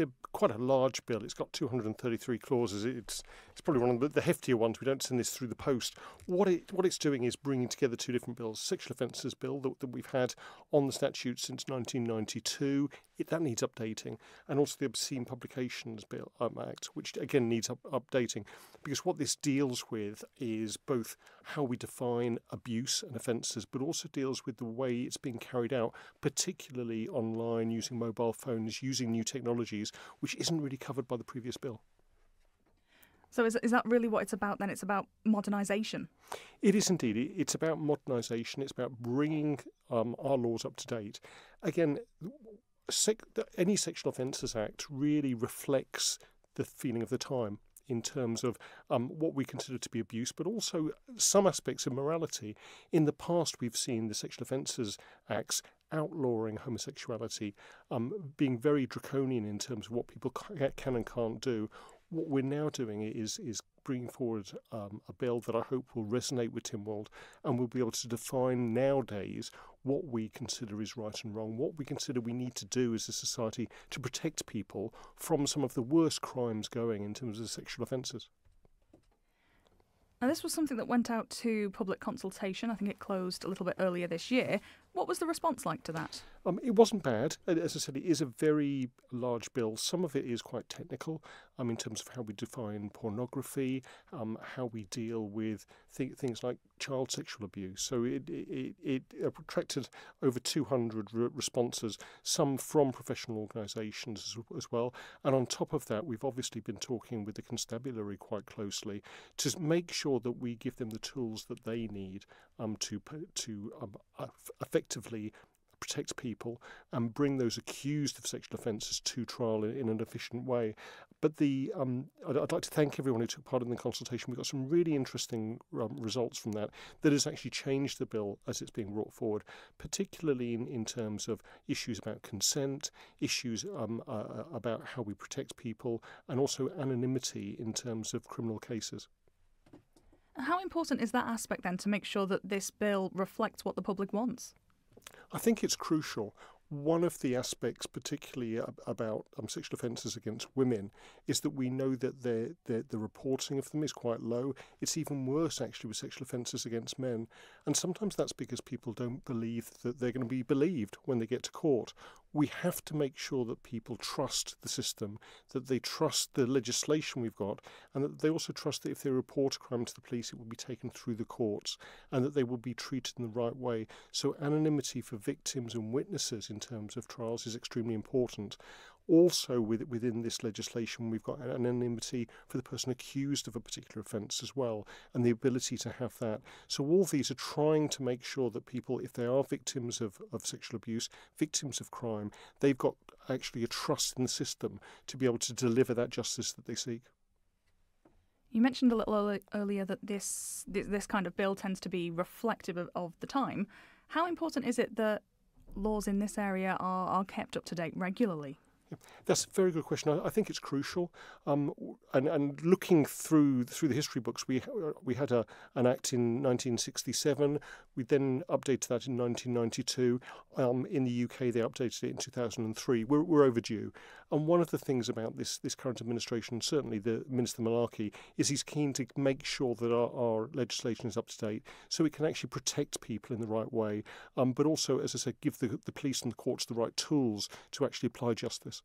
a quite a large bill. It's got 233 clauses. It's it's probably one of the, the heftier ones. We don't send this through the post. What it what it's doing is bringing together two different bills: sexual offences bill that, that we've had on the statute since 1992. It, that needs updating, and also the Obscene Publications Bill um, Act, which again needs up, updating, because what this deals with is both how we define abuse and offences, but also deals with the way it's being carried out, particularly online using mobile phones, using new technologies, which isn't really covered by the previous bill. So is, is that really what it's about then? It's about modernisation? It is indeed. It's about modernisation. It's about bringing um, our laws up to date. Again, sec- any Sexual Offences Act really reflects the feeling of the time in terms of um, what we consider to be abuse, but also some aspects of morality. In the past, we've seen the Sexual Offences Acts outlawing homosexuality, um, being very draconian in terms of what people can and can't do. What we're now doing is is bringing forward um, a bill that I hope will resonate with Tynwald and we'll be able to define nowadays what we consider is right and wrong, what we consider we need to do as a society to protect people from some of the worst crimes going in terms of sexual offences. Now, this was something that went out to public consultation. I think it closed a little bit earlier this year. What was the response like to that? Um, it wasn't bad. As I said, it is a very large bill. Some of it is quite technical um, in terms of how we define pornography, um, how we deal with th- things like child sexual abuse. So it, it, it attracted over 200 re- responses, some from professional organisations as, as well. And on top of that, we've obviously been talking with the constabulary quite closely to make sure that we give them the tools that they need um, to, to um, effectively protect people and bring those accused of sexual offences to trial in, in, an efficient way. But the um, I'd, I'd, like to thank everyone who took part in the consultation. We got some really interesting um, results from that that has actually changed the bill as it's being brought forward, particularly in, in terms of issues about consent, issues um, uh, uh about how we protect people, and also anonymity in terms of criminal cases. How important is that aspect then to make sure that this bill reflects what the public wants? I think it's crucial. One of the aspects, particularly about um, sexual offences against women, is that we know that the reporting of them is quite low. It's even worse, actually, with sexual offences against men. And sometimes that's because people don't believe that they're going to be believed when they get to court, we have to make sure that people trust the system, that they trust the legislation we've got, and that they also trust that if they report a crime to the police, it will be taken through the courts and that they will be treated in the right way. So, anonymity for victims and witnesses in terms of trials is extremely important. Also, with, within this legislation, we've got anonymity for the person accused of a particular offence as well, and the ability to have that. So, all these are trying to make sure that people, if they are victims of, of sexual abuse, victims of crime, they've got actually a trust in the system to be able to deliver that justice that they seek. You mentioned a little earlier that this this kind of bill tends to be reflective of, of the time. How important is it that laws in this area are, are kept up to date regularly? That's a very good question. I, I think it's crucial. Um, and, and looking through through the history books, we we had a, an act in 1967. We then updated that in 1992. Um, in the UK, they updated it in 2003. We're, we're overdue. And one of the things about this this current administration, certainly the Minister Malarkey, is he's keen to make sure that our, our legislation is up to date, so it can actually protect people in the right way, um, but also, as I said, give the, the police and the courts the right tools to actually apply justice.